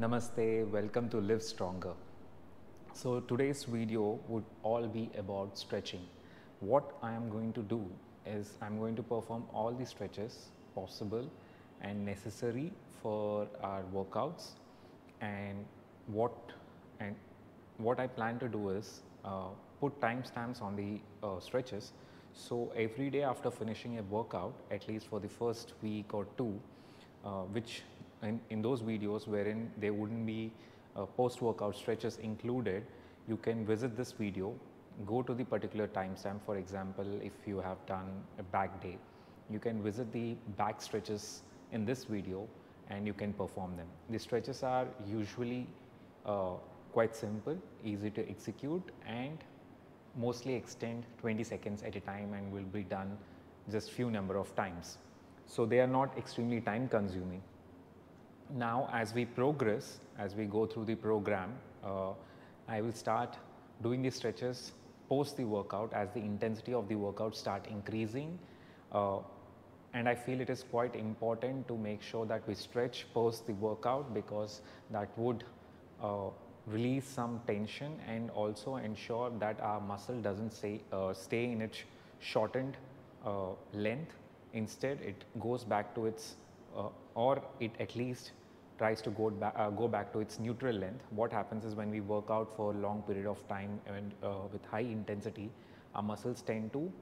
Namaste, welcome to Live Stronger. So today's video would all be about stretching. What I am going to do is I'm going to perform all the stretches possible and necessary for our workouts and what and what I plan to do is uh, put timestamps on the uh, stretches. So every day after finishing a workout, at least for the first week or two, uh, which in, in those videos wherein there wouldn't be uh, post workout stretches included, you can visit this video, go to the particular timestamp. For example, if you have done a back day, you can visit the back stretches in this video and you can perform them. The stretches are usually uh, quite simple, easy to execute and mostly extend 20 seconds at a time and will be done just few number of times. So they are not extremely time consuming. Now as we progress, as we go through the program, uh, I will start doing the stretches post the workout as the intensity of the workout start increasing uh, and I feel it is quite important to make sure that we stretch post the workout because that would uh, release some tension and also ensure that our muscle doesn't stay, uh, stay in its shortened uh, length. Instead, it goes back to its uh, or it at least tries to go back, uh, go back to its neutral length. What happens is when we work out for a long period of time and uh, with high intensity, our muscles tend to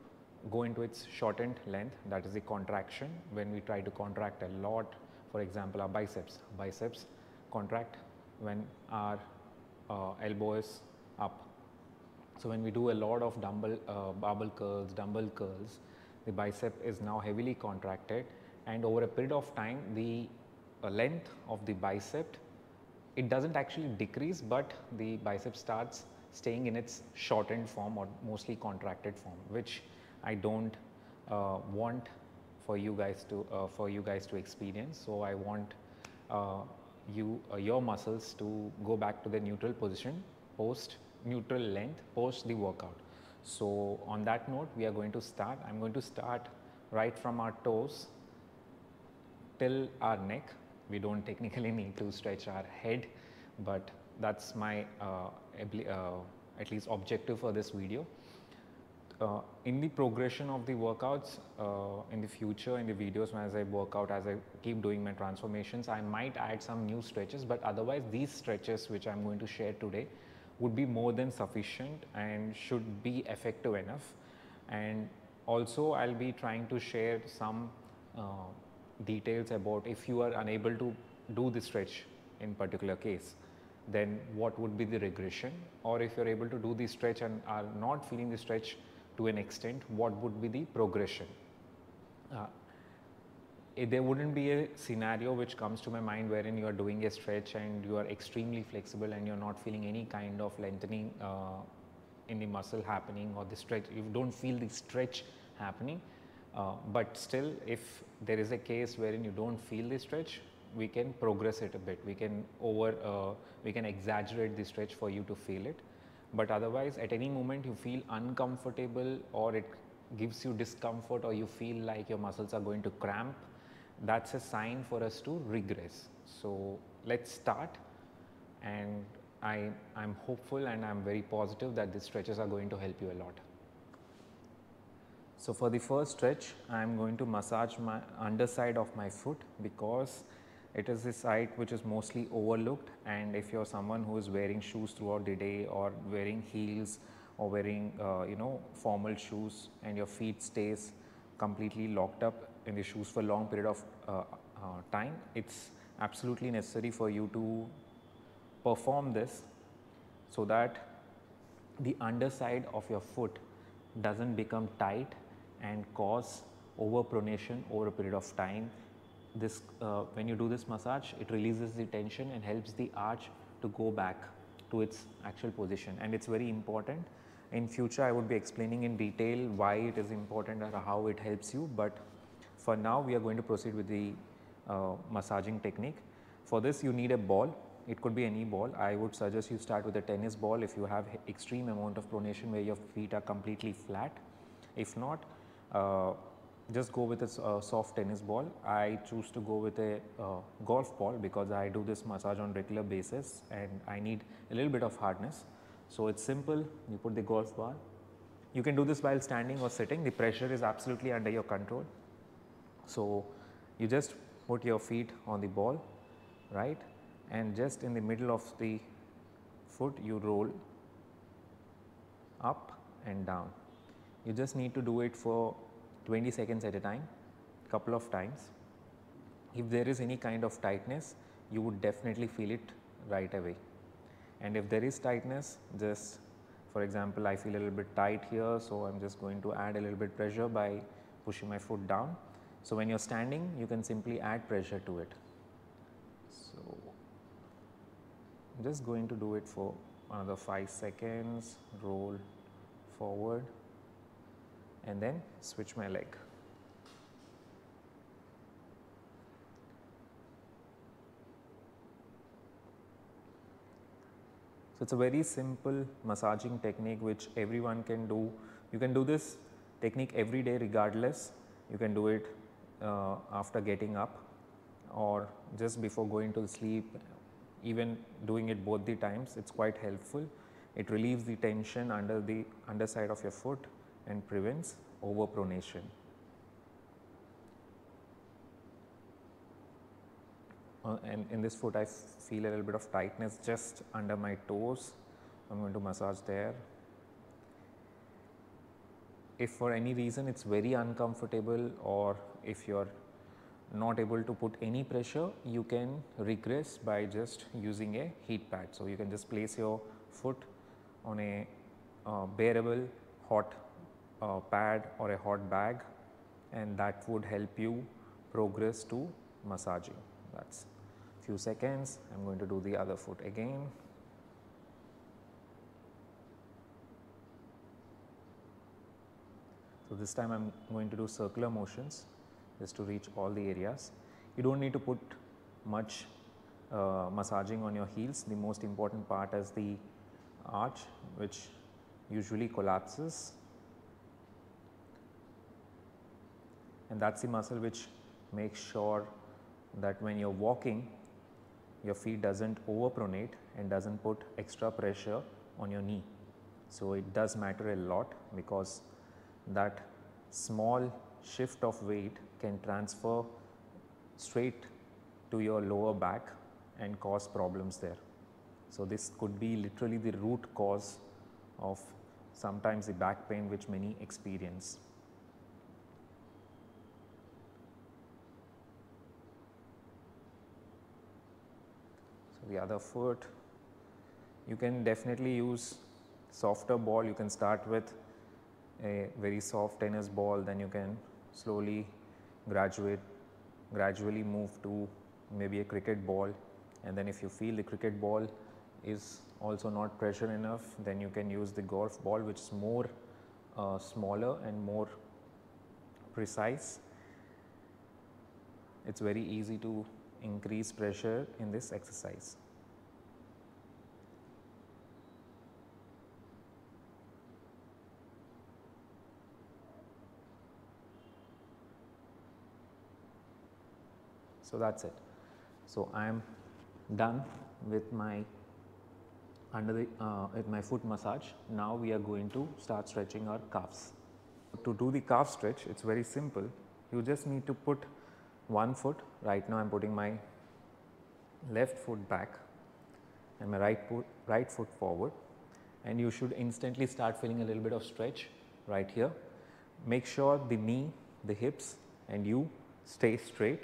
go into its shortened length that is the contraction when we try to contract a lot for example our biceps biceps contract when our uh, elbow is up. So when we do a lot of dumbbell, uh, barbell curls, dumbbell curls, the bicep is now heavily contracted and over a period of time the length of the bicep, it doesn't actually decrease but the bicep starts staying in its shortened form or mostly contracted form which I don't uh, want for you guys to uh, for you guys to experience. So I want uh, you uh, your muscles to go back to the neutral position post neutral length post the workout. So on that note we are going to start I am going to start right from our toes till our neck we do not technically need to stretch our head but that is my uh, uh, at least objective for this video. Uh, in the progression of the workouts uh, in the future in the videos as I work out as I keep doing my transformations I might add some new stretches but otherwise these stretches which I am going to share today would be more than sufficient and should be effective enough. And also I will be trying to share some uh, details about if you are unable to do the stretch in particular case then what would be the regression or if you are able to do the stretch and are not feeling the stretch to an extent what would be the progression. Uh, eh, there wouldn't be a scenario which comes to my mind wherein you are doing a stretch and you are extremely flexible and you're not feeling any kind of lengthening uh, in the muscle happening or the stretch, you don't feel the stretch happening. Uh, but still if there is a case wherein you don't feel the stretch, we can progress it a bit. We can over, uh, we can exaggerate the stretch for you to feel it but otherwise at any moment you feel uncomfortable or it gives you discomfort or you feel like your muscles are going to cramp, that's a sign for us to regress. So let's start and I, I'm hopeful and I'm very positive that these stretches are going to help you a lot. So for the first stretch, I'm going to massage my underside of my foot because it is a site which is mostly overlooked. And if you are someone who is wearing shoes throughout the day or wearing heels or wearing uh, you know formal shoes and your feet stays completely locked up in the shoes for a long period of uh, uh, time, it's absolutely necessary for you to perform this so that the underside of your foot doesn't become tight and cause overpronation over a period of time this uh, when you do this massage it releases the tension and helps the arch to go back to its actual position and it's very important. In future I would be explaining in detail why it is important or how it helps you but for now we are going to proceed with the uh, massaging technique. For this you need a ball, it could be any ball. I would suggest you start with a tennis ball if you have extreme amount of pronation where your feet are completely flat. If not, just go with a uh, soft tennis ball. I choose to go with a uh, golf ball because I do this massage on regular basis and I need a little bit of hardness. So, it is simple you put the golf ball. You can do this while standing or sitting the pressure is absolutely under your control. So, you just put your feet on the ball right and just in the middle of the foot you roll up and down. You just need to do it for 20 seconds at a time, couple of times. If there is any kind of tightness, you would definitely feel it right away. And if there is tightness, just for example, I feel a little bit tight here, so I am just going to add a little bit pressure by pushing my foot down. So, when you are standing, you can simply add pressure to it. So, I am just going to do it for another 5 seconds, roll forward and then switch my leg. So, it is a very simple massaging technique which everyone can do. You can do this technique every day regardless. You can do it uh, after getting up or just before going to sleep even doing it both the times it is quite helpful. It relieves the tension under the underside of your foot and prevents overpronation. Uh, and in this foot I feel a little bit of tightness just under my toes. I am going to massage there. If for any reason it is very uncomfortable or if you are not able to put any pressure, you can regress by just using a heat pad. So, you can just place your foot on a uh, bearable hot uh, pad or a hot bag and that would help you progress to massaging. That is few seconds. I am going to do the other foot again. So, this time I am going to do circular motions just to reach all the areas. You do not need to put much uh, massaging on your heels. The most important part is the arch which usually collapses and that is the muscle which makes sure that when you are walking your feet does not overpronate and does not put extra pressure on your knee. So, it does matter a lot because that small shift of weight can transfer straight to your lower back and cause problems there. So, this could be literally the root cause of sometimes the back pain which many experience. The other foot. You can definitely use softer ball. You can start with a very soft tennis ball. Then you can slowly graduate gradually move to maybe a cricket ball. And then if you feel the cricket ball is also not pressure enough then you can use the golf ball which is more uh, smaller and more precise. It is very easy to increase pressure in this exercise. So, that is it. So, I am done with my under the uh, with my foot massage. Now, we are going to start stretching our calves. To do the calf stretch it is very simple. You just need to put one foot. Right now I am putting my left foot back and my right foot right foot forward. And you should instantly start feeling a little bit of stretch right here. Make sure the knee, the hips and you stay straight.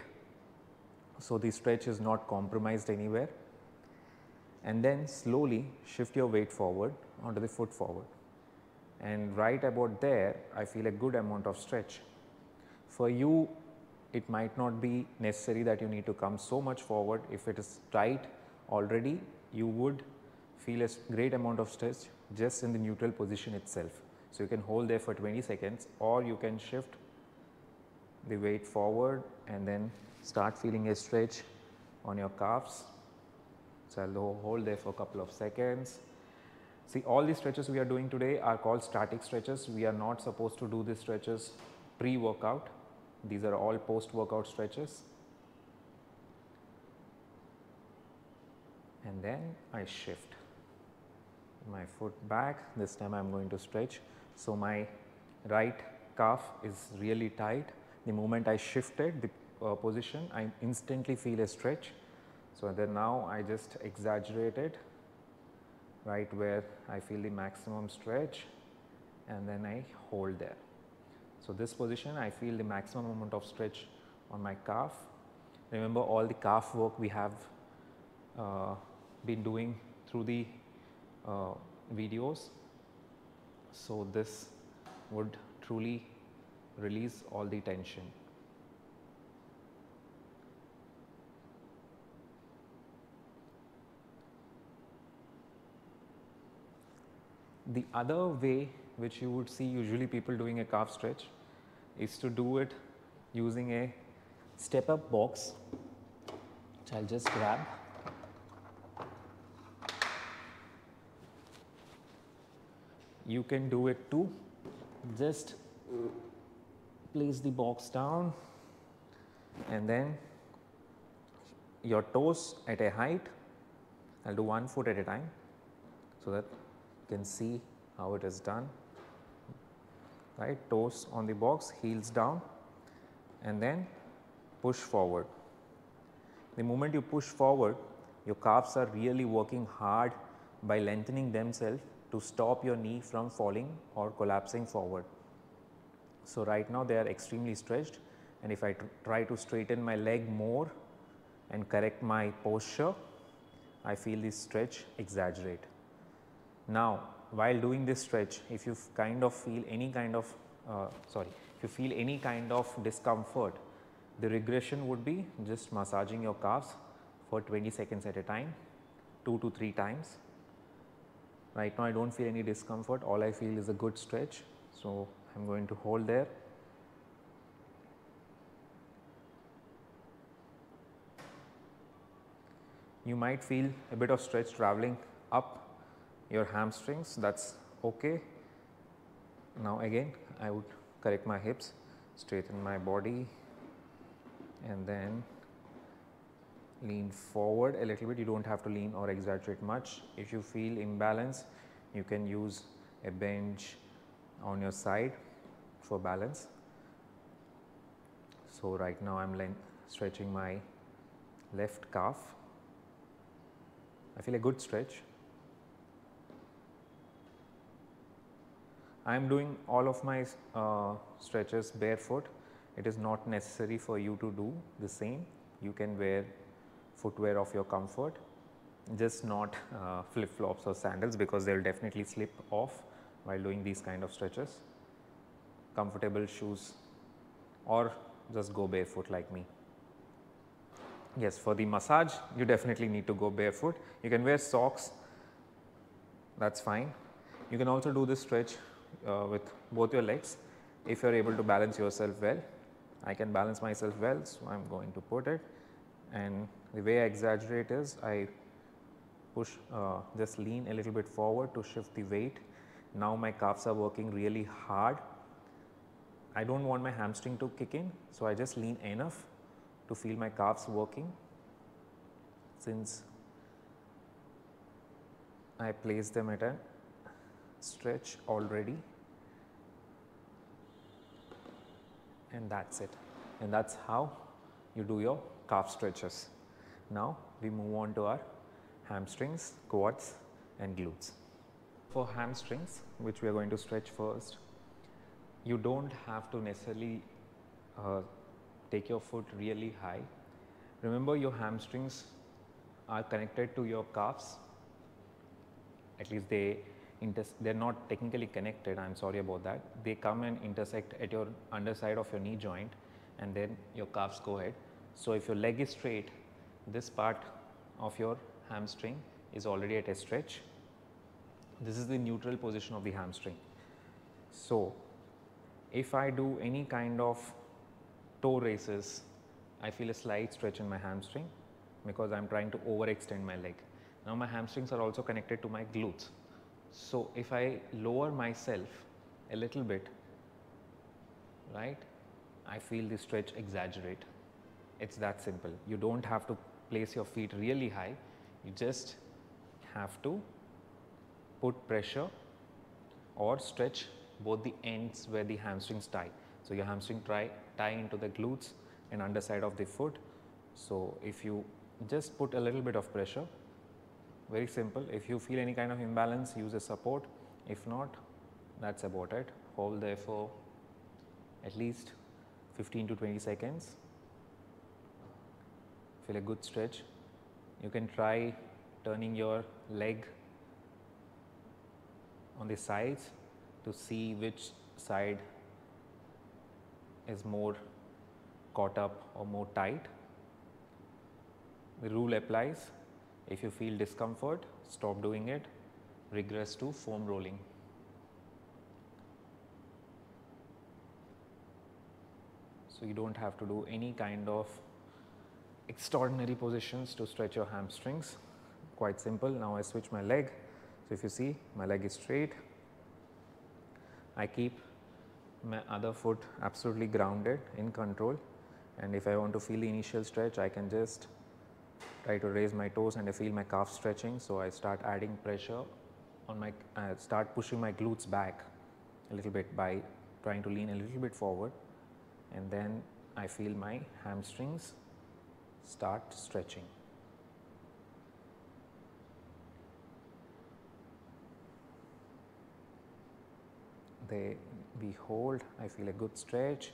So the stretch is not compromised anywhere. And then slowly shift your weight forward onto the foot forward. And right about there I feel a good amount of stretch. For you it might not be necessary that you need to come so much forward if it is tight already you would feel a great amount of stretch just in the neutral position itself. So, you can hold there for 20 seconds or you can shift the weight forward and then start feeling a stretch on your calves. So, I will hold there for a couple of seconds. See all the stretches we are doing today are called static stretches. We are not supposed to do these stretches pre-workout. These are all post workout stretches. And then I shift my foot back. This time I am going to stretch. So, my right calf is really tight. The moment I shifted the uh, position, I instantly feel a stretch. So, then now I just exaggerate it right where I feel the maximum stretch and then I hold there. So, this position I feel the maximum amount of stretch on my calf. Remember all the calf work we have uh, been doing through the uh, videos. So, this would truly release all the tension. The other way which you would see usually people doing a calf stretch is to do it using a step up box which I will just grab. You can do it too, just place the box down and then your toes at a height, I will do one foot at a time so that you can see how it is done right toes on the box heels down and then push forward. The moment you push forward your calves are really working hard by lengthening themselves to stop your knee from falling or collapsing forward. So, right now they are extremely stretched and if I try to straighten my leg more and correct my posture, I feel this stretch exaggerate. Now, while doing this stretch, if you kind of feel any kind of uh, sorry, if you feel any kind of discomfort, the regression would be just massaging your calves for 20 seconds at a time, 2 to 3 times. Right now I do not feel any discomfort, all I feel is a good stretch. So, I am going to hold there. You might feel a bit of stretch traveling up your hamstrings that is ok. Now again I would correct my hips, straighten my body and then lean forward a little bit you do not have to lean or exaggerate much. If you feel imbalance you can use a bench on your side for balance. So, right now I am stretching my left calf. I feel a good stretch I am doing all of my uh, stretches barefoot. It is not necessary for you to do the same. You can wear footwear of your comfort, just not uh, flip flops or sandals because they will definitely slip off while doing these kind of stretches. Comfortable shoes or just go barefoot like me. Yes, for the massage you definitely need to go barefoot. You can wear socks, that is fine. You can also do this stretch uh, with both your legs if you are able to balance yourself well. I can balance myself well, so I am going to put it and the way I exaggerate is I push uh, just lean a little bit forward to shift the weight. Now my calves are working really hard. I do not want my hamstring to kick in, so I just lean enough to feel my calves working since I place them at a stretch already and that is it and that is how you do your calf stretches. Now we move on to our hamstrings, quads and glutes. For hamstrings which we are going to stretch first, you do not have to necessarily uh, take your foot really high. Remember your hamstrings are connected to your calves, at least they they are not technically connected, I am sorry about that. They come and intersect at your underside of your knee joint and then your calves go ahead. So, if your leg is straight, this part of your hamstring is already at a stretch. This is the neutral position of the hamstring. So, if I do any kind of toe races, I feel a slight stretch in my hamstring because I am trying to overextend my leg. Now, my hamstrings are also connected to my glutes. So, if I lower myself a little bit, right, I feel the stretch exaggerate. It's that simple. You don't have to place your feet really high. You just have to put pressure or stretch both the ends where the hamstrings tie. So, your hamstring tie, tie into the glutes and underside of the foot. So, if you just put a little bit of pressure, very simple. If you feel any kind of imbalance, use a support. If not, that's about it. Hold there for at least 15 to 20 seconds. Feel a good stretch. You can try turning your leg on the sides to see which side is more caught up or more tight. The rule applies. If you feel discomfort, stop doing it, regress to foam rolling. So, you do not have to do any kind of extraordinary positions to stretch your hamstrings, quite simple. Now, I switch my leg. So, if you see my leg is straight, I keep my other foot absolutely grounded in control and if I want to feel the initial stretch I can just try to raise my toes and I feel my calf stretching. So, I start adding pressure on my uh, start pushing my glutes back a little bit by trying to lean a little bit forward and then I feel my hamstrings start stretching. They we hold, I feel a good stretch,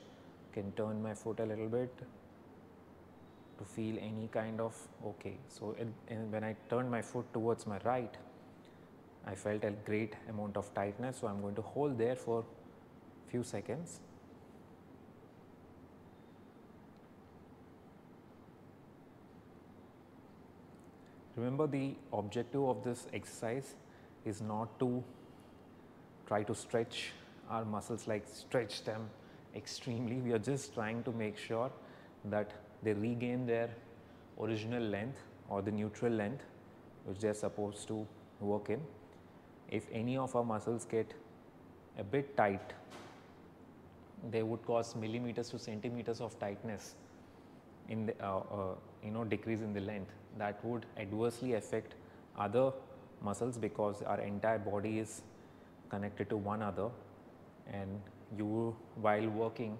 can turn my foot a little bit to feel any kind of okay. So, when I turned my foot towards my right, I felt a great amount of tightness. So, I am going to hold there for few seconds Remember the objective of this exercise is not to try to stretch our muscles like stretch them extremely. We are just trying to make sure that they regain their original length or the neutral length which they are supposed to work in. If any of our muscles get a bit tight, they would cause millimeters to centimeters of tightness in the uh, uh, you know decrease in the length that would adversely affect other muscles because our entire body is connected to one other and you while working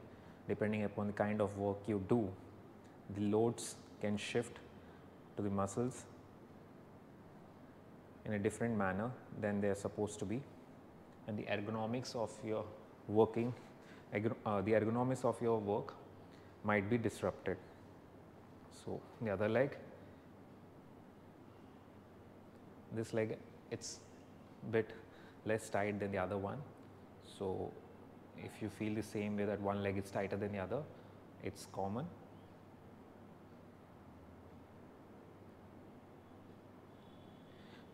depending upon the kind of work you do the loads can shift to the muscles in a different manner than they are supposed to be and the ergonomics of your working uh, the ergonomics of your work might be disrupted. So, the other leg this leg it's bit less tight than the other one. So, if you feel the same way that one leg is tighter than the other, it's common.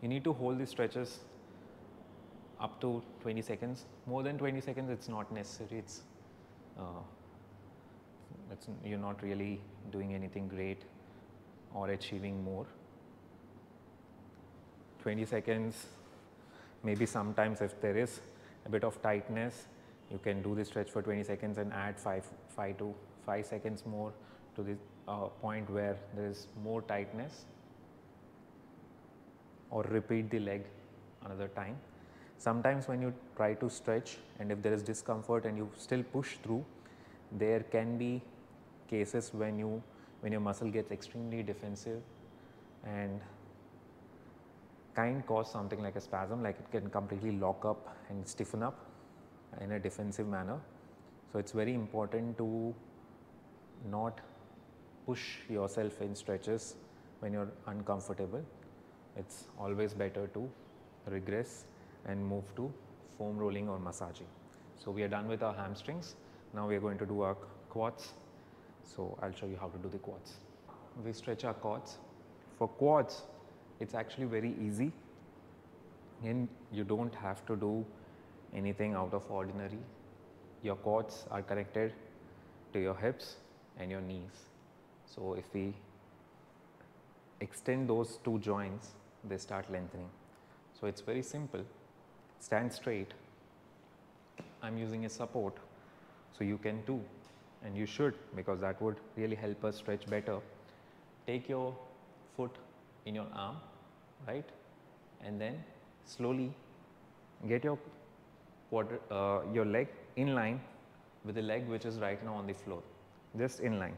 You need to hold the stretches up to 20 seconds. More than 20 seconds, it's not necessary. It's, uh, it's you're not really doing anything great or achieving more. 20 seconds, maybe sometimes if there is a bit of tightness, you can do the stretch for 20 seconds and add 5, 5 to 5 seconds more to the uh, point where there is more tightness or repeat the leg another time. Sometimes when you try to stretch and if there is discomfort and you still push through, there can be cases when you when your muscle gets extremely defensive and kind cause something like a spasm like it can completely lock up and stiffen up in a defensive manner. So, it is very important to not push yourself in stretches when you are uncomfortable. It is always better to regress and move to foam rolling or massaging. So, we are done with our hamstrings. Now, we are going to do our quads. So, I will show you how to do the quads. We stretch our quads. For quads, it is actually very easy and you do not have to do anything out of ordinary. Your quads are connected to your hips and your knees. So, if we extend those two joints, they start lengthening. So, it is very simple. Stand straight. I am using a support. So, you can too and you should because that would really help us stretch better. Take your foot in your arm, right? And then slowly get your quarter, uh, your leg in line with the leg which is right now on the floor, just in line,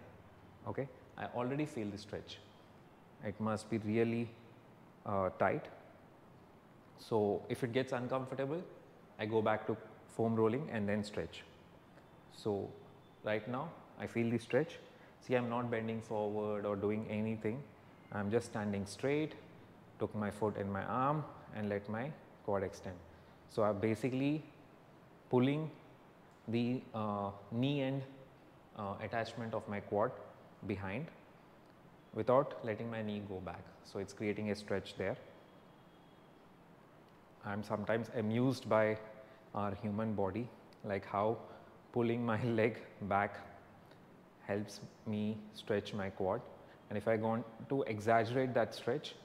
okay? I already feel the stretch. It must be really uh, tight. So, if it gets uncomfortable, I go back to foam rolling and then stretch. So, right now I feel the stretch. See, I am not bending forward or doing anything. I am just standing straight, took my foot in my arm and let my quad extend. So, I am basically pulling the uh, knee end uh, attachment of my quad behind without letting my knee go back. So, it is creating a stretch there. I am sometimes amused by our human body like how pulling my leg back helps me stretch my quad and if I want to exaggerate that stretch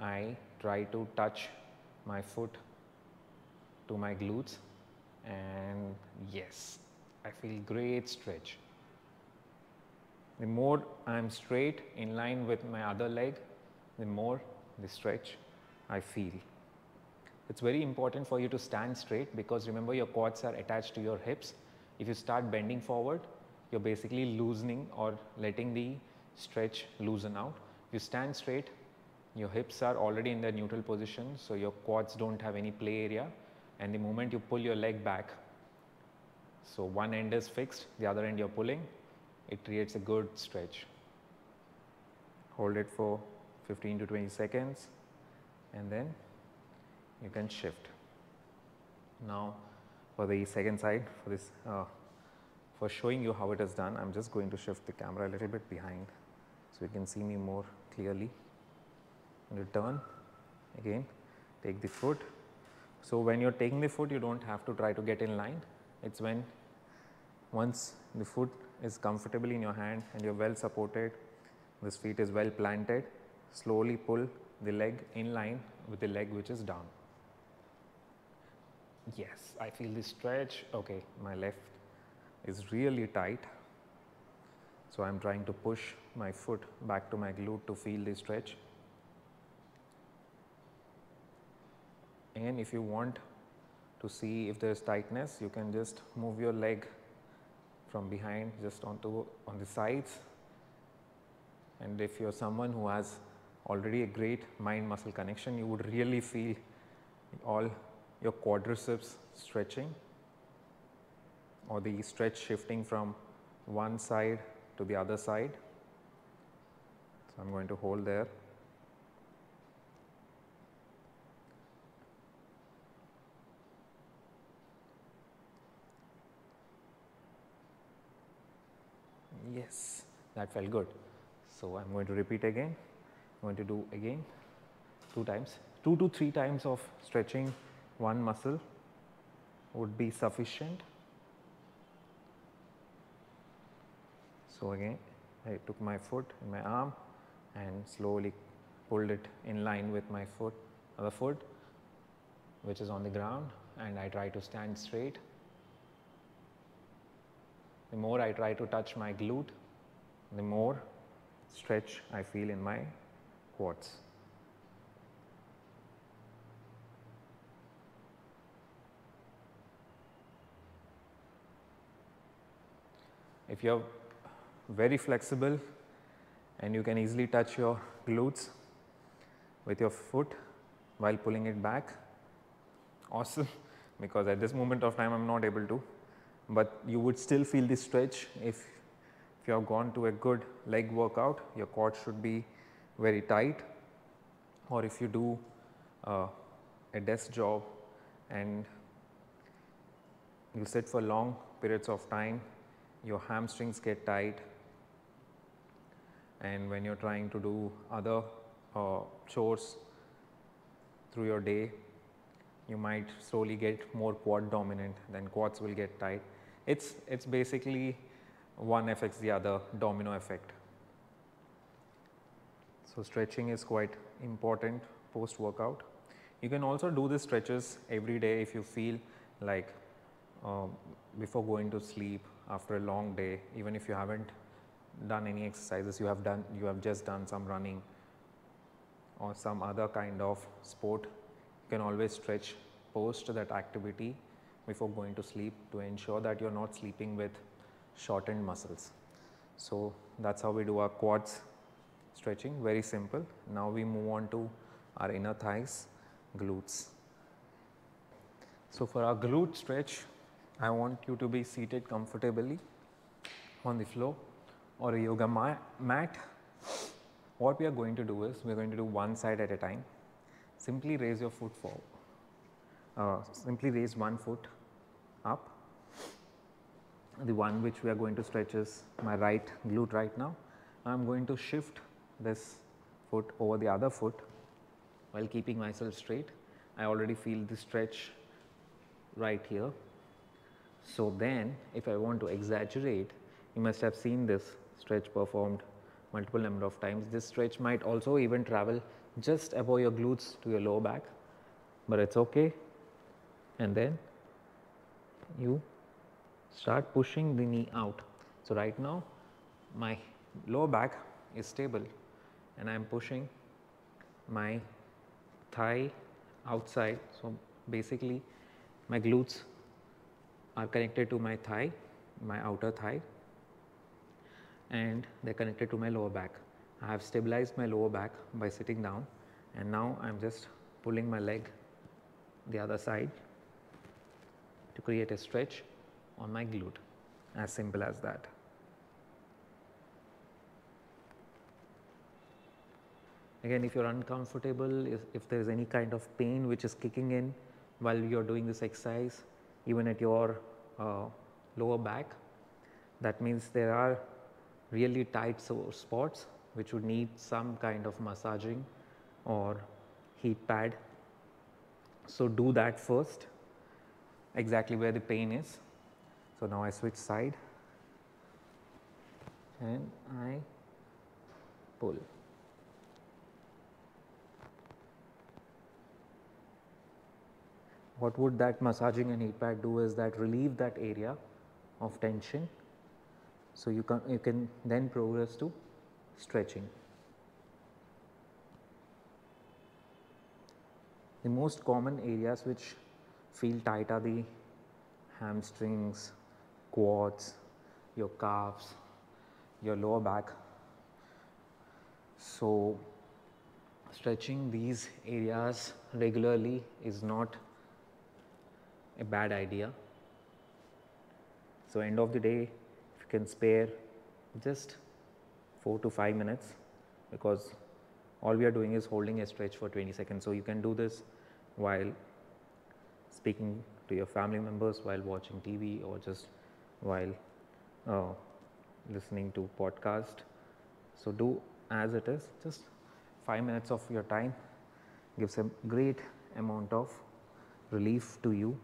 I try to touch my foot to my glutes and yes I feel great stretch. The more I am straight in line with my other leg the more the stretch I feel. It's very important for you to stand straight because remember your quads are attached to your hips. If you start bending forward, you're basically loosening or letting the stretch loosen out. If you stand straight, your hips are already in their neutral position, so your quads don't have any play area and the moment you pull your leg back, so one end is fixed, the other end you're pulling, it creates a good stretch. Hold it for 15 to 20 seconds and then you can shift. Now for the second side for this uh, for showing you how it is done I am just going to shift the camera a little bit behind so you can see me more clearly and return again take the foot. So when you are taking the foot you do not have to try to get in line it is when once the foot is comfortably in your hand and you are well supported this feet is well planted slowly pull the leg in line with the leg which is down. Yes, I feel the stretch. Okay, my left is really tight. So, I am trying to push my foot back to my glute to feel the stretch. And if you want to see if there is tightness, you can just move your leg from behind just onto on the sides. And if you are someone who has already a great mind muscle connection, you would really feel all your quadriceps stretching or the stretch shifting from one side to the other side. So, I am going to hold there. Yes, that felt good. So, I am going to repeat again, I am going to do again 2 times, 2 to 3 times of stretching one muscle would be sufficient. So, again I took my foot in my arm and slowly pulled it in line with my foot other foot which is on the ground and I try to stand straight. The more I try to touch my glute, the more stretch I feel in my quads. If you are very flexible and you can easily touch your glutes with your foot while pulling it back, awesome because at this moment of time I am not able to, but you would still feel the stretch if, if you have gone to a good leg workout, your quad should be very tight or if you do uh, a desk job and you sit for long periods of time your hamstrings get tight and when you are trying to do other uh, chores through your day you might slowly get more quad dominant then quads will get tight. It's, it's basically one affects the other domino effect. So, stretching is quite important post workout. You can also do the stretches every day if you feel like uh, before going to sleep after a long day even if you haven't done any exercises you have done you have just done some running or some other kind of sport you can always stretch post that activity before going to sleep to ensure that you are not sleeping with shortened muscles. So, that is how we do our quads stretching very simple. Now, we move on to our inner thighs glutes. So, for our glute stretch I want you to be seated comfortably on the floor or a yoga ma mat. What we are going to do is we are going to do one side at a time. Simply raise your foot forward, uh, simply raise one foot up. The one which we are going to stretch is my right glute right now. I am going to shift this foot over the other foot while keeping myself straight. I already feel the stretch right here. So, then if I want to exaggerate you must have seen this stretch performed multiple number of times. This stretch might also even travel just above your glutes to your lower back, but it is okay and then you start pushing the knee out. So, right now my lower back is stable and I am pushing my thigh outside. So, basically my glutes are connected to my thigh, my outer thigh and they are connected to my lower back. I have stabilized my lower back by sitting down and now I am just pulling my leg the other side to create a stretch on my glute as simple as that. Again if you are uncomfortable, if, if there is any kind of pain which is kicking in while you are doing this exercise even at your uh, lower back, that means there are really tight sore spots which would need some kind of massaging or heat pad. So, do that first exactly where the pain is. So, now I switch side and I pull. What would that massaging and heat pad do is that relieve that area of tension. So, you can, you can then progress to stretching. The most common areas which feel tight are the hamstrings, quads, your calves, your lower back. So, stretching these areas regularly is not a bad idea. So, end of the day if you can spare just 4 to 5 minutes because all we are doing is holding a stretch for 20 seconds. So, you can do this while speaking to your family members, while watching TV or just while uh, listening to podcast. So, do as it is just 5 minutes of your time gives a great amount of relief to you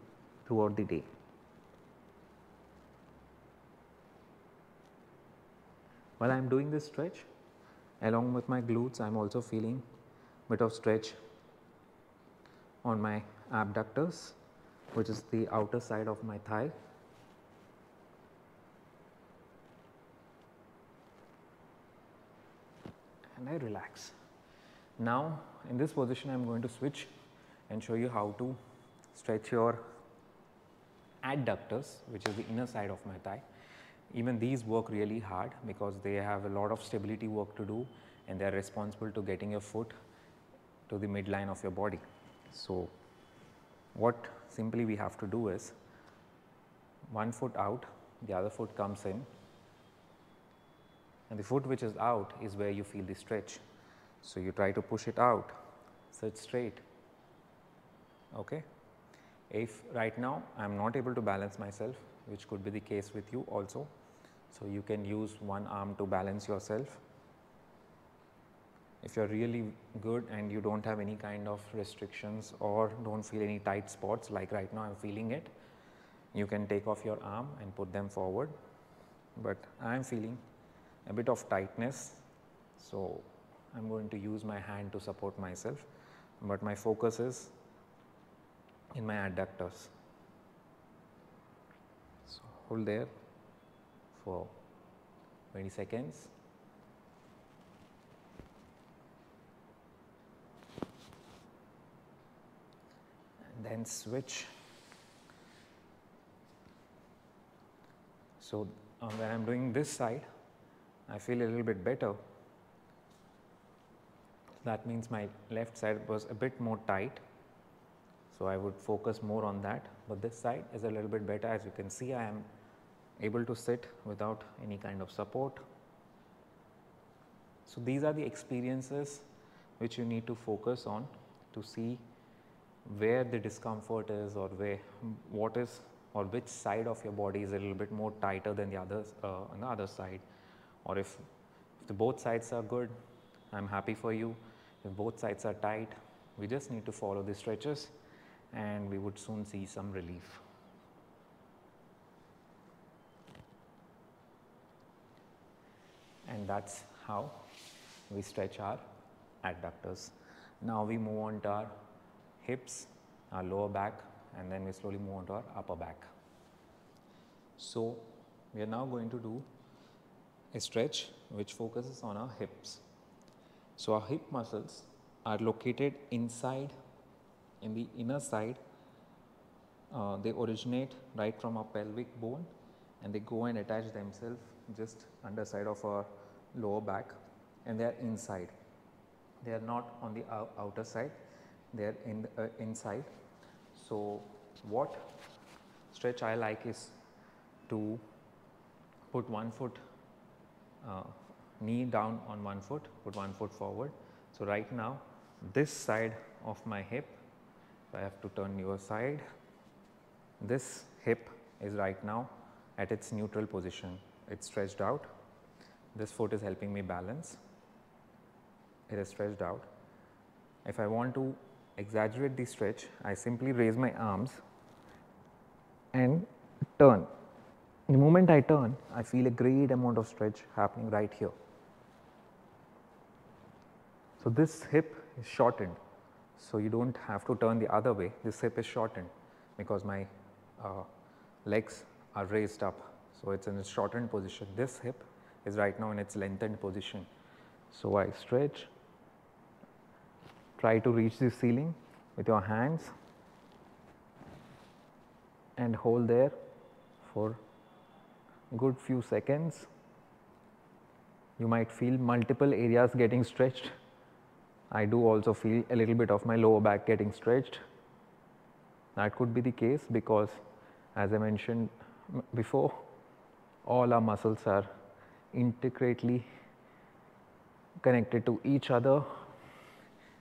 throughout the day. While I am doing this stretch along with my glutes I am also feeling bit of stretch on my abductors which is the outer side of my thigh. And I relax. Now in this position I am going to switch and show you how to stretch your adductors which is the inner side of my thigh. Even these work really hard because they have a lot of stability work to do and they are responsible to getting your foot to the midline of your body. So, what simply we have to do is one foot out, the other foot comes in and the foot which is out is where you feel the stretch. So, you try to push it out, sit straight. Okay. If right now I am not able to balance myself which could be the case with you also. So, you can use one arm to balance yourself. If you are really good and you do not have any kind of restrictions or do not feel any tight spots like right now I am feeling it, you can take off your arm and put them forward. But I am feeling a bit of tightness. So, I am going to use my hand to support myself, but my focus is in my adductors. So, hold there for 20 seconds. Then switch. So, uh, when I am doing this side, I feel a little bit better. That means my left side was a bit more tight. So, I would focus more on that, but this side is a little bit better as you can see I am able to sit without any kind of support. So, these are the experiences which you need to focus on to see where the discomfort is or where what is or which side of your body is a little bit more tighter than the others uh, on the other side or if, if the both sides are good I am happy for you if both sides are tight we just need to follow the stretches and we would soon see some relief. And that is how we stretch our adductors. Now we move on to our hips, our lower back and then we slowly move on to our upper back. So, we are now going to do a stretch which focuses on our hips. So, our hip muscles are located inside in the inner side. Uh, they originate right from our pelvic bone and they go and attach themselves just underside of our lower back and they are inside. They are not on the outer side, they are in the, uh, inside. So, what stretch I like is to put one foot uh, knee down on one foot, put one foot forward. So, right now this side of my hip, I have to turn your side, this hip is right now at its neutral position, it is stretched out, this foot is helping me balance, it is stretched out. If I want to exaggerate the stretch, I simply raise my arms and turn. The moment I turn, I feel a great amount of stretch happening right here. So, this hip is shortened. So, you do not have to turn the other way, this hip is shortened because my uh, legs are raised up. So, it is in a shortened position. This hip is right now in its lengthened position. So, I stretch, try to reach the ceiling with your hands and hold there for good few seconds. You might feel multiple areas getting stretched. I do also feel a little bit of my lower back getting stretched. That could be the case because as I mentioned before, all our muscles are intricately connected to each other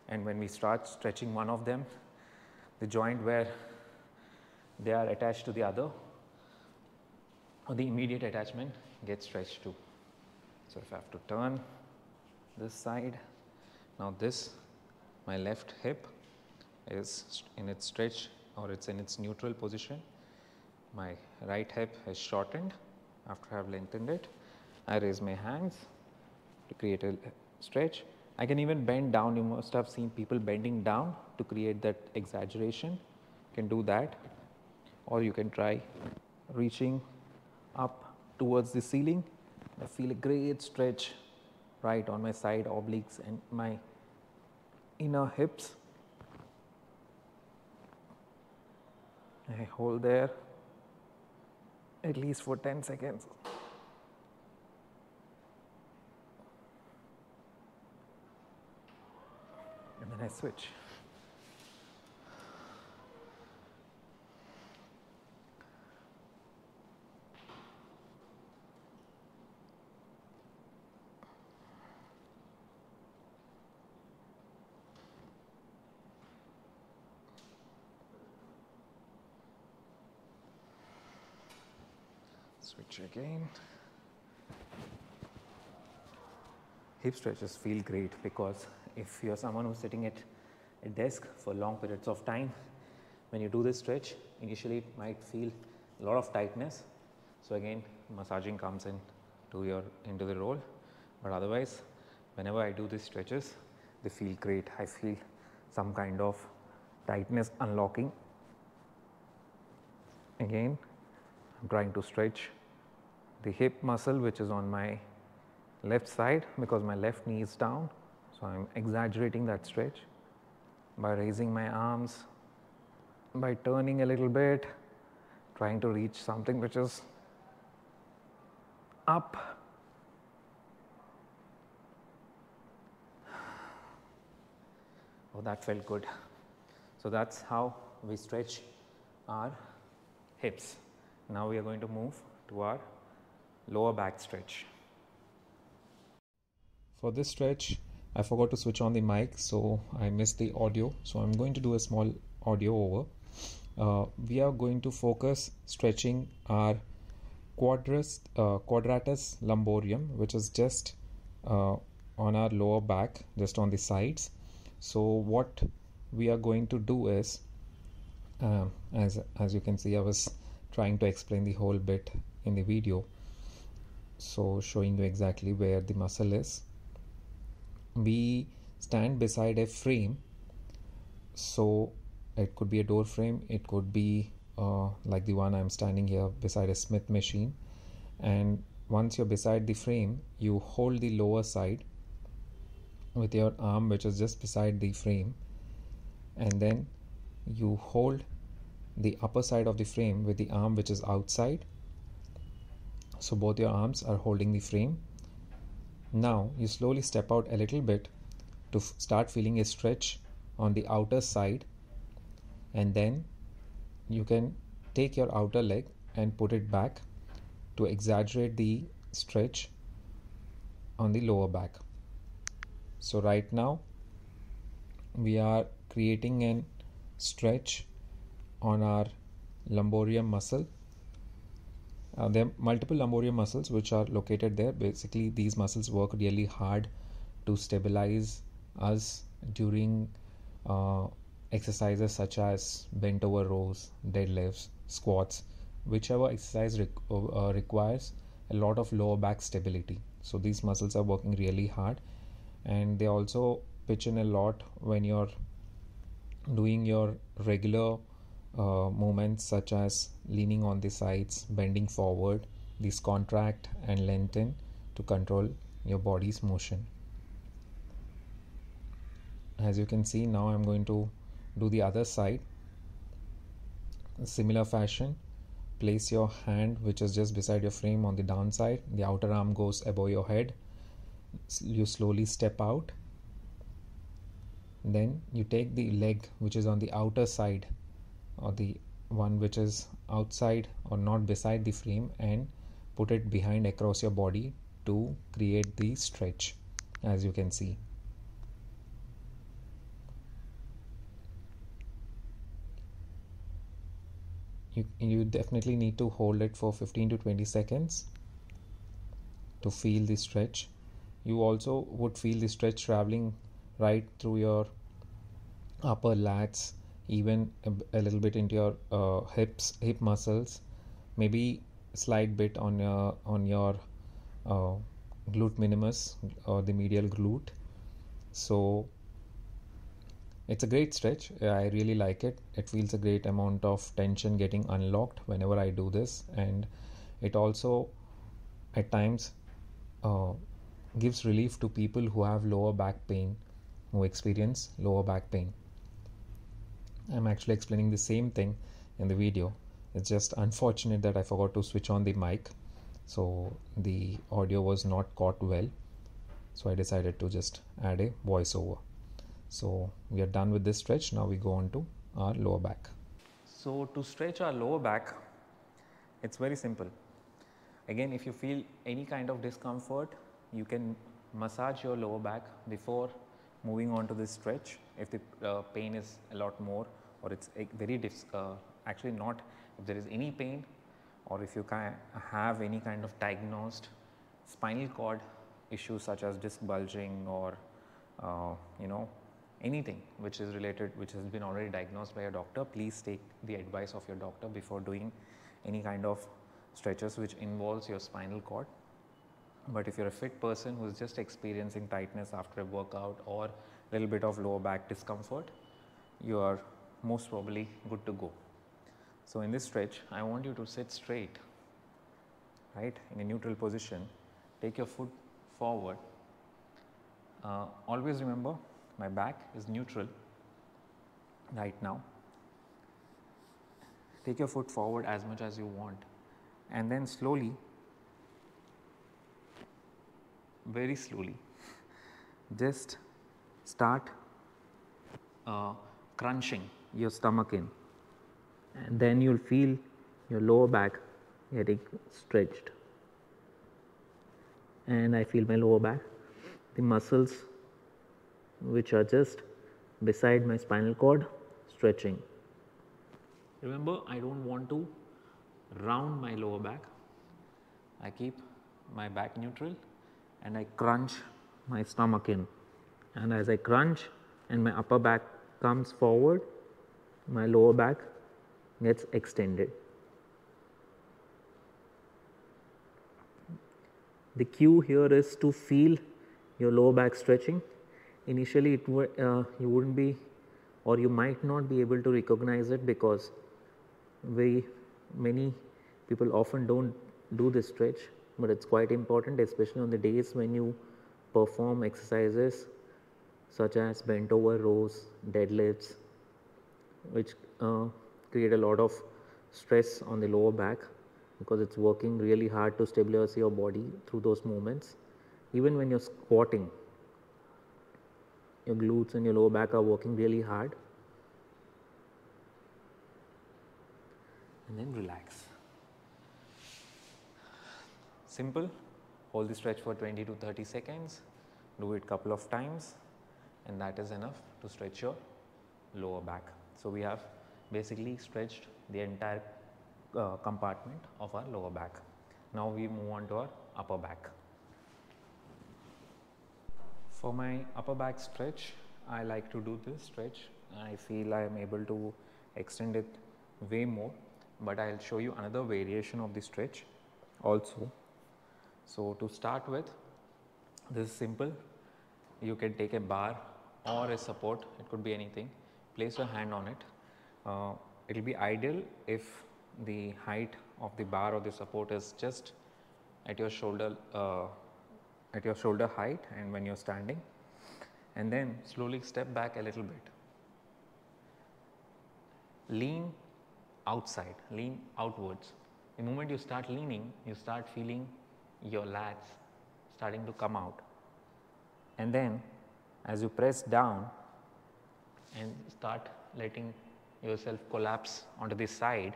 and when we start stretching one of them, the joint where they are attached to the other or the immediate attachment gets stretched too. So, if I have to turn this side, now this my left hip is in its stretch or it is in its neutral position. My right hip is shortened after I have lengthened it. I raise my hands to create a stretch. I can even bend down, you must have seen people bending down to create that exaggeration, you can do that or you can try reaching up towards the ceiling. I feel a great stretch right on my side obliques and my inner hips. I hold there at least for 10 seconds. I switch. Switch again. Hip stretches feel great because if you are someone who is sitting at a desk for long periods of time, when you do this stretch, initially it might feel a lot of tightness. So, again massaging comes in to your into the role, but otherwise whenever I do these stretches, they feel great. I feel some kind of tightness unlocking. Again, I am trying to stretch the hip muscle which is on my left side because my left knee is down. So, I am exaggerating that stretch by raising my arms, by turning a little bit, trying to reach something which is up. Oh, that felt good. So, that is how we stretch our hips. Now, we are going to move to our lower back stretch. For this stretch, I forgot to switch on the mic, so I missed the audio. So, I'm going to do a small audio over. Uh, we are going to focus stretching our uh, quadratus lumborum, which is just uh, on our lower back, just on the sides. So, what we are going to do is, uh, as as you can see, I was trying to explain the whole bit in the video. So, showing you exactly where the muscle is. We stand beside a frame. So, it could be a door frame, it could be uh, like the one I'm standing here beside a Smith machine. And once you're beside the frame, you hold the lower side with your arm, which is just beside the frame, and then you hold the upper side of the frame with the arm which is outside. So both your arms are holding the frame. Now you slowly step out a little bit to f- start feeling a stretch on the outer side and then you can take your outer leg and put it back to exaggerate the stretch on the lower back. So, right now we are creating an stretch on our lumborium muscle. Uh, there are multiple lumborium muscles which are located there. Basically, these muscles work really hard to stabilize us during uh, exercises such as bent over rows, deadlifts, squats, whichever exercise uh, requires a lot of lower back stability. So these muscles are working really hard and they also pitch in a lot when you're doing your regular uh, movements such as leaning on the sides, bending forward. These contract and lengthen to control your body's motion. As you can see now I'm going to do the other side similar fashion place your hand which is just beside your frame on the downside the outer arm goes above your head you slowly step out then you take the leg which is on the outer side or the one which is outside or not beside the frame and put it behind across your body to create the stretch as you can see. You, you definitely need to hold it for 15 to 20 seconds to feel the stretch. You also would feel the stretch traveling right through your upper lats even a, little bit into your uh, hips hip muscles maybe slight bit on your on your uh, glute minimus or the medial glute so it's a great stretch. I really like it. It feels a great amount of tension getting unlocked whenever I do this, and it also at times uh, gives relief to people who have lower back pain, who experience lower back pain. I'm actually explaining the same thing in the video. It's just unfortunate that I forgot to switch on the mic, so the audio was not caught well. So I decided to just add a voiceover. So we are done with this stretch. Now we go on to our lower back. So to stretch our lower back, it's very simple. Again, if you feel any kind of discomfort, you can massage your lower back before moving on to this stretch. If the uh, pain is a lot more or it's very uh, actually not if there is any pain or if you can have any kind of diagnosed spinal cord issues such as disc bulging or uh, you know anything which is related which has been already diagnosed by a doctor please take the advice of your doctor before doing any kind of stretches which involves your spinal cord. But if you're a fit person who is just experiencing tightness after a workout or a little bit of lower back discomfort you are most probably good to go so in this stretch i want you to sit straight right, in a neutral position, take your foot forward. Uh, always remember my back is neutral right now. Take your foot forward as much as you want and then slowly, very slowly, just start uh, crunching your stomach in. And then you will feel your lower back getting stretched. And I feel my lower back the muscles which are just beside my spinal cord stretching. Remember I do not want to round my lower back, I keep my back neutral and I crunch my stomach in. And as I crunch and my upper back comes forward, my lower back gets extended. The cue here is to feel your lower back stretching. Initially it uh, you would not be or you might not be able to recognize it because we many people often do not do this stretch, but it is quite important especially on the days when you perform exercises such as bent over rows, deadlifts which uh, create a lot of stress on the lower back because it is working really hard to stabilize your body through those movements. Even when you are squatting, your glutes and your lower back are working really hard and then relax. Simple, hold the stretch for 20 to 30 seconds, do it couple of times and that is enough to stretch your lower back. So, we have basically stretched the entire uh, compartment of our lower back. Now, we move on to our upper back. For my upper back stretch, I like to do this stretch. I feel I am able to extend it way more, but I will show you another variation of the stretch also. So, to start with, this is simple. You can take a bar or a support, it could be anything, place your hand on it uh, it will be ideal if the height of the bar or the support is just at your shoulder uh, at your shoulder height and when you are standing and then slowly step back a little bit. Lean outside, lean outwards. The moment you start leaning, you start feeling your lats starting to come out. And then as you press down and start letting yourself collapse onto the side,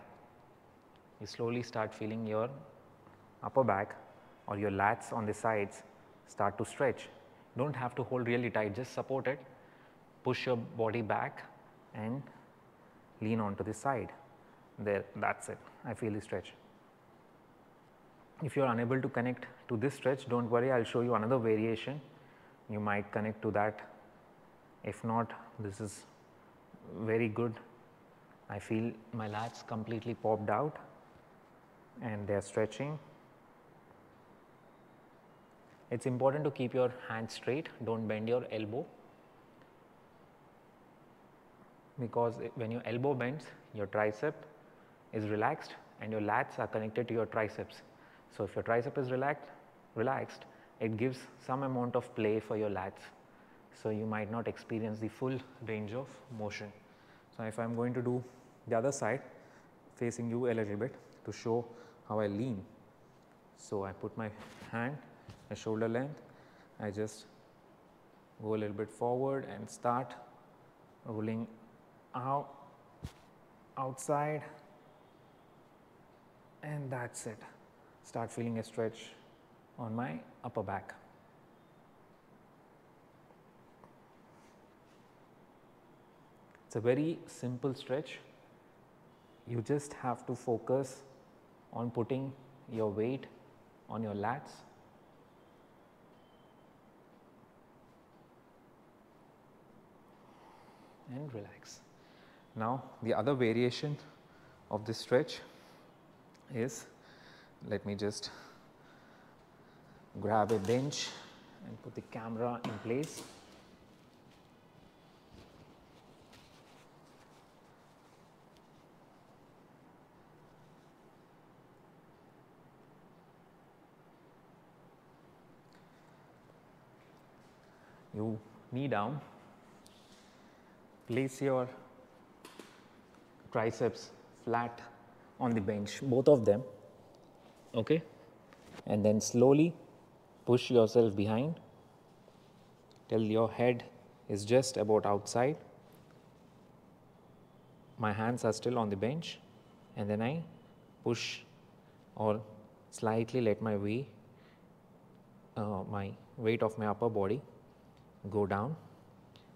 you slowly start feeling your upper back or your lats on the sides start to stretch. Do not have to hold really tight, just support it, push your body back and lean onto the side. There, that is it, I feel the stretch. If you are unable to connect to this stretch, do not worry, I will show you another variation. You might connect to that. If not, this is very good I feel my lats completely popped out and they are stretching. It is important to keep your hand straight, do not bend your elbow because when your elbow bends, your tricep is relaxed and your lats are connected to your triceps. So, if your tricep is relaxed, relaxed, it gives some amount of play for your lats. So, you might not experience the full range of motion. So, if I am going to do the other side facing you a little bit to show how I lean. So, I put my hand at shoulder length, I just go a little bit forward and start rolling out outside and that is it. Start feeling a stretch on my upper back. It is a very simple stretch you just have to focus on putting your weight on your lats and relax. Now, the other variation of this stretch is let me just grab a bench and put the camera in place. Knee down, place your triceps flat on the bench, both of them, okay? And then slowly push yourself behind till your head is just about outside. My hands are still on the bench, and then I push or slightly let my weight, uh, my weight of my upper body go down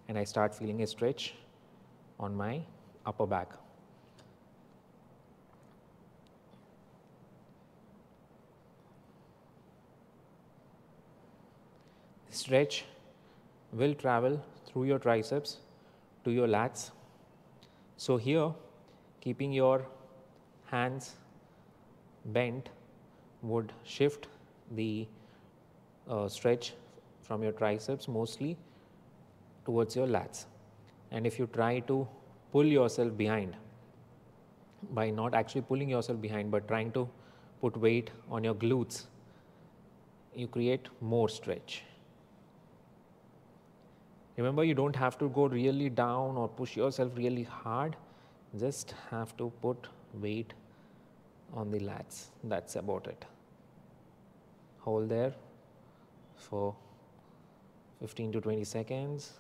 and I start feeling a stretch on my upper back. Stretch will travel through your triceps to your lats. So, here keeping your hands bent would shift the uh, stretch from your triceps mostly towards your lats. And if you try to pull yourself behind by not actually pulling yourself behind but trying to put weight on your glutes, you create more stretch. Remember, you don't have to go really down or push yourself really hard, just have to put weight on the lats. That's about it. Hold there for 15 to 20 seconds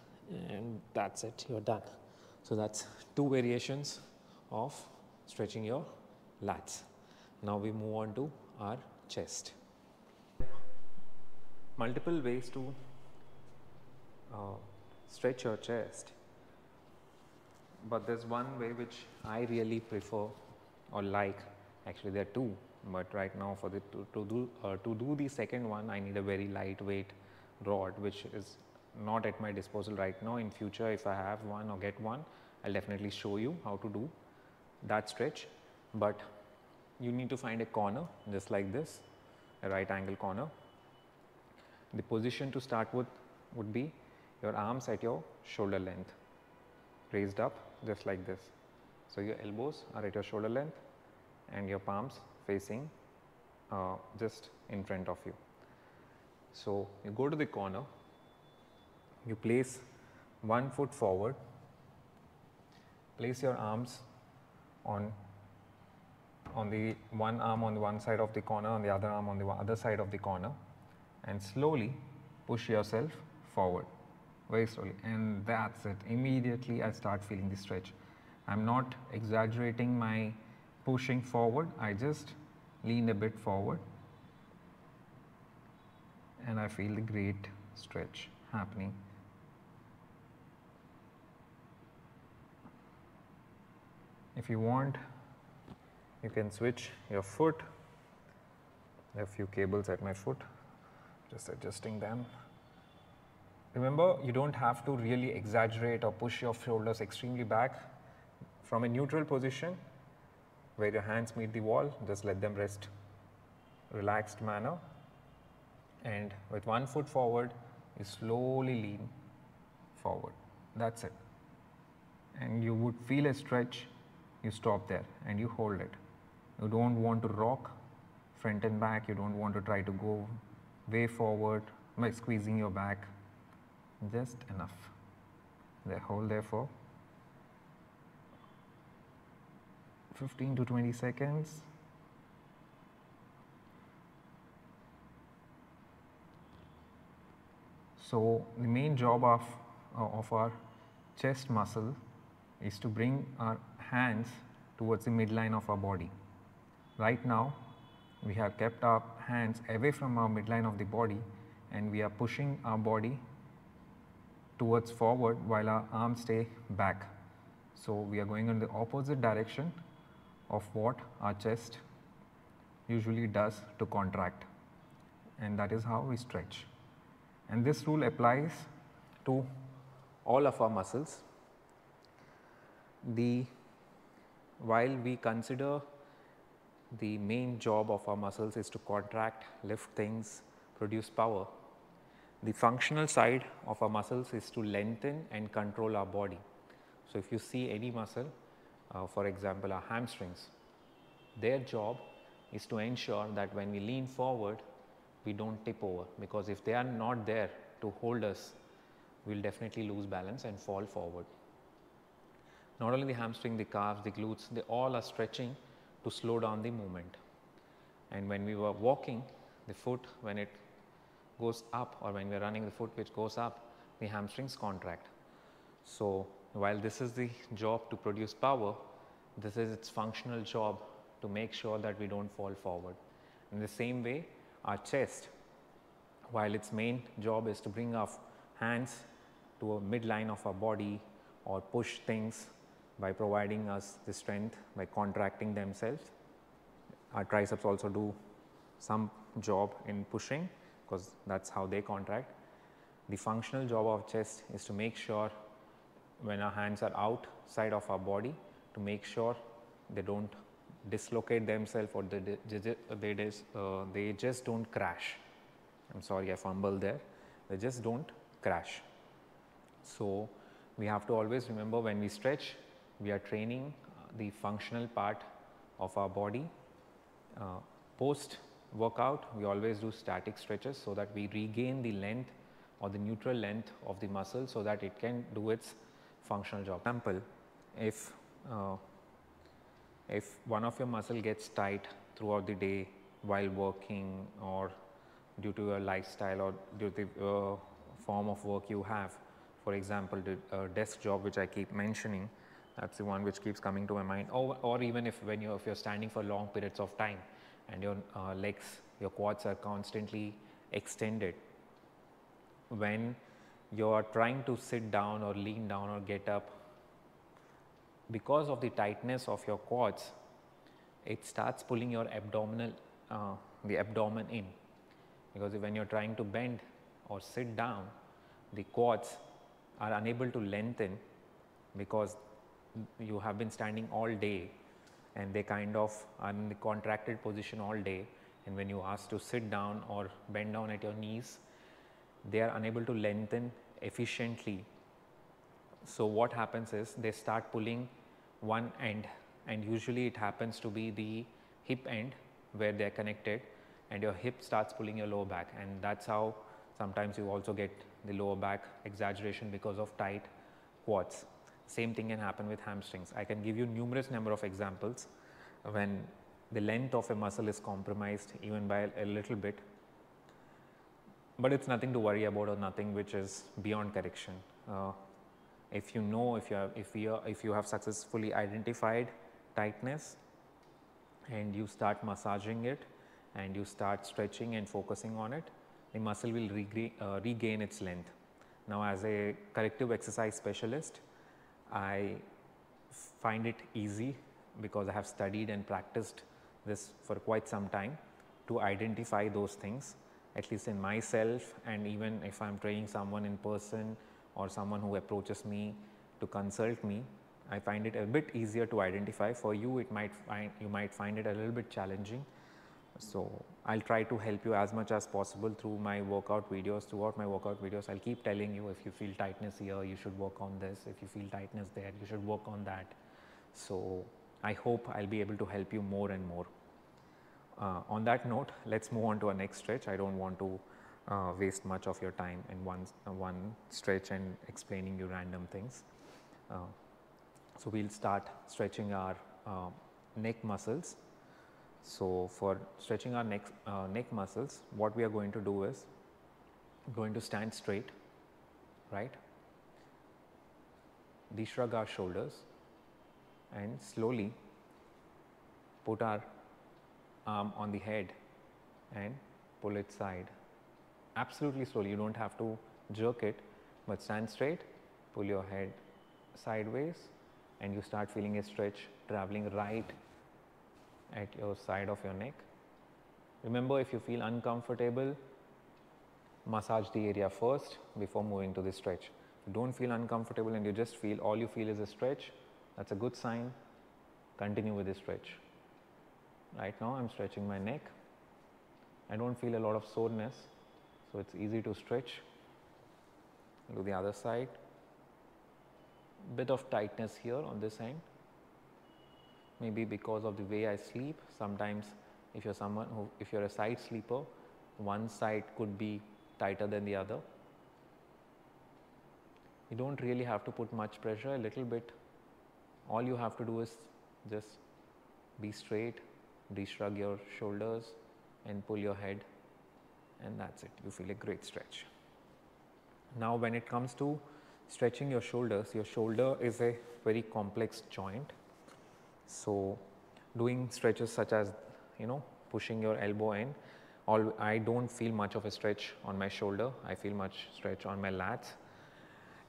and that's it, you're done. So that's two variations of stretching your lats. Now we move on to our chest. Multiple ways to uh, stretch your chest, but there's one way which I really prefer or like. Actually, there are two, but right now for the to, to do uh, to do the second one, I need a very lightweight rod which is not at my disposal right now. In future if I have one or get one, I will definitely show you how to do that stretch, but you need to find a corner just like this, a right angle corner. The position to start with would be your arms at your shoulder length, raised up just like this. So, your elbows are at your shoulder length and your palms facing uh, just in front of you. So, you go to the corner, you place one foot forward, place your arms on on the one arm on the one side of the corner on the other arm on the other side of the corner and slowly push yourself forward very slowly. And that's it. Immediately I start feeling the stretch. I am not exaggerating my pushing forward. I just lean a bit forward and I feel the great stretch happening. If you want, you can switch your foot. There are a few cables at my foot, just adjusting them. Remember, you don't have to really exaggerate or push your shoulders extremely back. From a neutral position, where your hands meet the wall, just let them rest relaxed manner and with one foot forward you slowly lean forward that is it and you would feel a stretch you stop there and you hold it. You do not want to rock front and back, you do not want to try to go way forward by squeezing your back just enough. There hold there for 15 to 20 seconds. So, the main job of, uh, of our chest muscle is to bring our hands towards the midline of our body. Right now, we have kept our hands away from our midline of the body and we are pushing our body towards forward while our arms stay back. So, we are going in the opposite direction of what our chest usually does to contract and that is how we stretch. And this rule applies to all of our muscles. The while we consider the main job of our muscles is to contract, lift things, produce power, the functional side of our muscles is to lengthen and control our body. So, if you see any muscle, uh, for example, our hamstrings, their job is to ensure that when we lean forward, we do not tip over because if they are not there to hold us we will definitely lose balance and fall forward. Not only the hamstring, the calves, the glutes, they all are stretching to slow down the movement. And when we were walking, the foot, when it goes up or when we are running the foot which goes up, the hamstrings contract. So, while this is the job to produce power, this is its functional job to make sure that we don't fall forward. In the same way, our chest, while its main job is to bring our hands to a midline of our body or push things by providing us the strength by contracting themselves. Our triceps also do some job in pushing because that is how they contract. The functional job of chest is to make sure when our hands are outside of our body to make sure they do not dislocate themselves or they, they, they, uh, they just do not crash. I am sorry I fumbled there, they just do not crash. So, we have to always remember when we stretch, we are training uh, the functional part of our body. Uh, post workout, we always do static stretches so that we regain the length or the neutral length of the muscle so that it can do its functional job. Example, if uh, if one of your muscle gets tight throughout the day while working or due to your lifestyle or due to the uh, form of work you have, for example, the uh, desk job which I keep mentioning, that's the one which keeps coming to my mind or, or even if when you if you're standing for long periods of time and your uh, legs, your quads are constantly extended. When you are trying to sit down or lean down or get up because of the tightness of your quads, it starts pulling your abdominal, uh, the abdomen in. Because when you're trying to bend or sit down, the quads are unable to lengthen because you have been standing all day and they kind of are in the contracted position all day and when you ask to sit down or bend down at your knees, they are unable to lengthen efficiently so, what happens is they start pulling one end and usually it happens to be the hip end where they are connected and your hip starts pulling your lower back and that is how sometimes you also get the lower back exaggeration because of tight quads. Same thing can happen with hamstrings. I can give you numerous number of examples when the length of a muscle is compromised even by a little bit, but it is nothing to worry about or nothing which is beyond correction. Uh, if you know if you have if you if you have successfully identified tightness and you start massaging it and you start stretching and focusing on it the muscle will regain, uh, regain its length. Now as a corrective exercise specialist I find it easy because I have studied and practiced this for quite some time to identify those things at least in myself and even if I am training someone in person or someone who approaches me to consult me, I find it a bit easier to identify. For you, it might find you might find it a little bit challenging. So, I will try to help you as much as possible through my workout videos. Throughout my workout videos, I will keep telling you if you feel tightness here, you should work on this. If you feel tightness there, you should work on that. So, I hope I will be able to help you more and more. Uh, on that note, let us move on to our next stretch. I do not want to uh, waste much of your time in one, uh, one stretch and explaining you random things. Uh, so, we will start stretching our uh, neck muscles. So, for stretching our neck, uh, neck muscles, what we are going to do is going to stand straight, right, de-shrug our shoulders and slowly put our arm on the head and pull it side absolutely slowly. You do not have to jerk it, but stand straight, pull your head sideways and you start feeling a stretch traveling right at your side of your neck. Remember if you feel uncomfortable, massage the area first before moving to the stretch. You do not feel uncomfortable and you just feel all you feel is a stretch, that is a good sign, continue with the stretch. Right now I am stretching my neck, I do not feel a lot of soreness, so, it is easy to stretch. Do the other side, bit of tightness here on this end, maybe because of the way I sleep. Sometimes if you are someone who, if you are a side sleeper, one side could be tighter than the other. you don't really have to put much pressure a little bit all you have to do is just be straight de-shrug your shoulders and pull your head and that's it. You feel a great stretch. Now when it comes to stretching your shoulders your shoulder is a very complex joint. So doing stretches such as you know pushing your elbow in all I don't feel much of a stretch on my shoulder. I feel much stretch on my lats.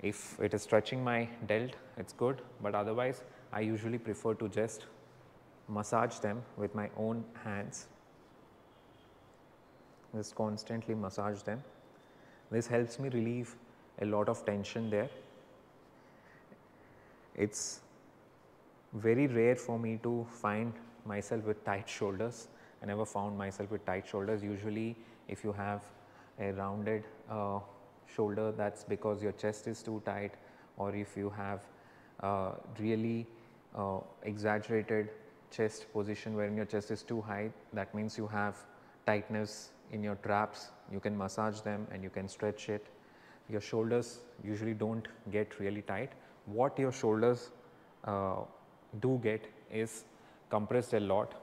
If it is stretching my delt it's good. But otherwise I usually prefer to just massage them with my own hands just constantly massage them this helps me relieve a lot of tension there it's very rare for me to find myself with tight shoulders. I never found myself with tight shoulders. Usually if you have a rounded uh, shoulder that's because your chest is too tight or if you have uh, really uh, exaggerated chest position wherein your chest is too high that means you have tightness in your traps you can massage them and you can stretch it. Your shoulders usually do not get really tight. What your shoulders uh, do get is compressed a lot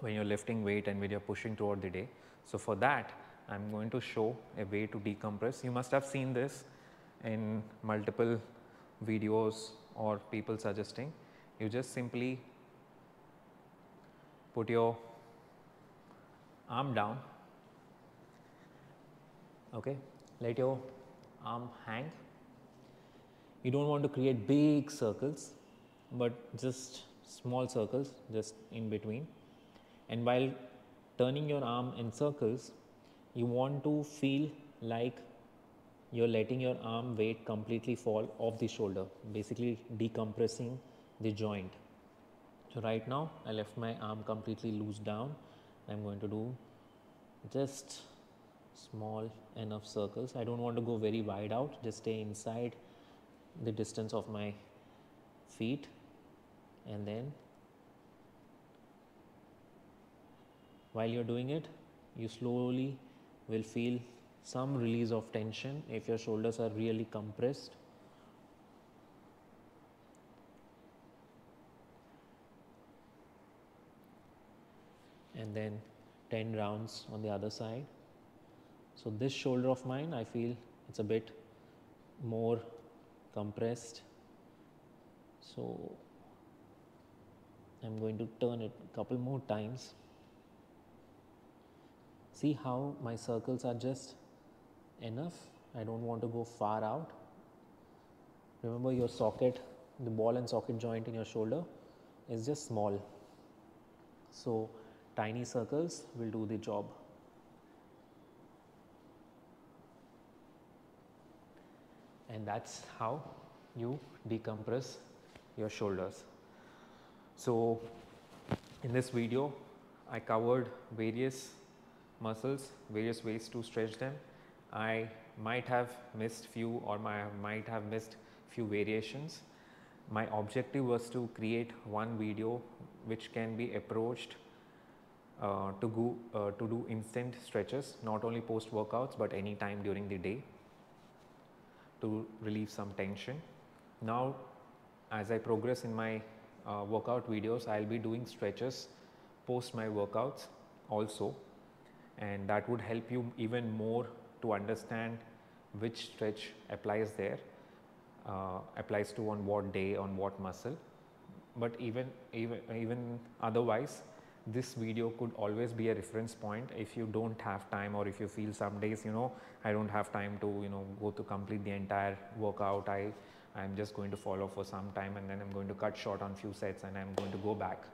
when you are lifting weight and when you are pushing throughout the day. So, for that I am going to show a way to decompress. You must have seen this in multiple videos or people suggesting. You just simply put your arm down, okay. let your arm hang. You do not want to create big circles but just small circles just in between and while turning your arm in circles you want to feel like you are letting your arm weight completely fall off the shoulder basically decompressing the joint. So, right now I left my arm completely loose down I am going to do just small enough circles I do not want to go very wide out just stay inside the distance of my feet and then while you are doing it you slowly will feel some release of tension if your shoulders are really compressed. and then 10 rounds on the other side. So, this shoulder of mine I feel it is a bit more compressed. So, I am going to turn it a couple more times. See how my circles are just enough. I do not want to go far out. Remember your socket, the ball and socket joint in your shoulder is just small. So, tiny circles will do the job. And that is how you decompress your shoulders. So, in this video I covered various muscles, various ways to stretch them. I might have missed few or my, might have missed few variations. My objective was to create one video which can be approached uh, to, go, uh, to do instant stretches not only post workouts but any time during the day to relieve some tension. Now as I progress in my uh, workout videos, I will be doing stretches post my workouts also and that would help you even more to understand which stretch applies there, uh, applies to on what day, on what muscle. But even, even, even otherwise, this video could always be a reference point if you do not have time or if you feel some days you know I do not have time to you know go to complete the entire workout. I I am just going to follow for some time and then I am going to cut short on few sets and I am going to go back.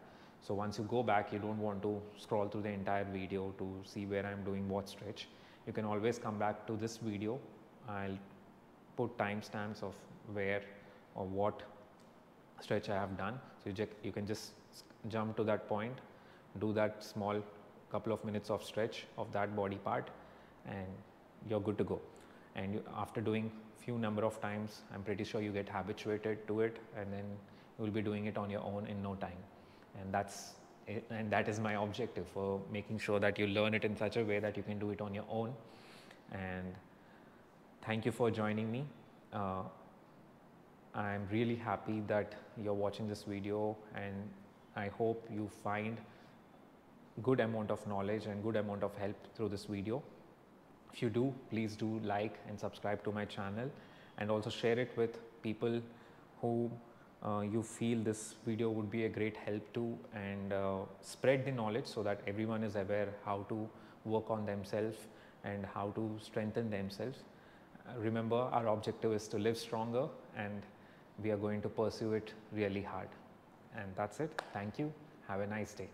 So, once you go back you do not want to scroll through the entire video to see where I am doing what stretch. You can always come back to this video. I will put timestamps of where or what stretch I have done. So, you, you can just jump to that point, do that small couple of minutes of stretch of that body part and you are good to go. And after doing a few number of times I am pretty sure you get habituated to it and then you will be doing it on your own in no time. And that's it, and that is my objective for making sure that you learn it in such a way that you can do it on your own. And thank you for joining me. Uh, I'm really happy that you're watching this video and I hope you find good amount of knowledge and good amount of help through this video. If you do, please do like and subscribe to my channel and also share it with people who uh, you feel this video would be a great help to and uh, spread the knowledge so that everyone is aware how to work on themselves and how to strengthen themselves. Uh, remember our objective is to live stronger and we are going to pursue it really hard. And that's it. Thank you. Have a nice day.